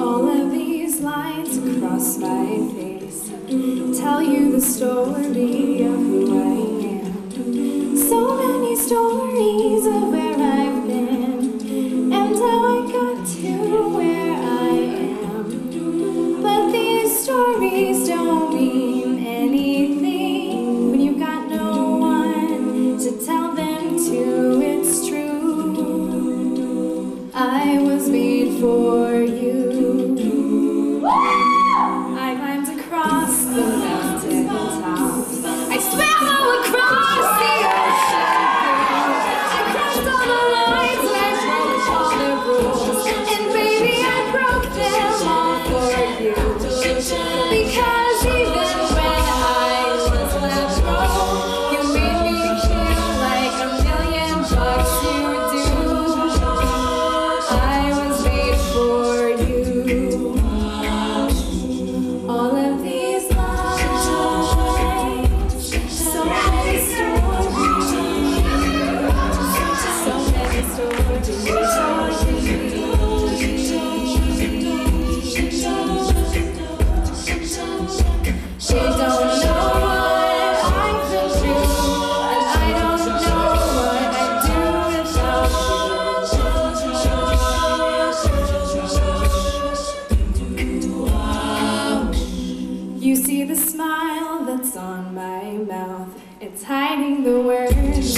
All of these lines across my face tell you the story of who I am. So many stories of that's on my mouth. It's hiding the words.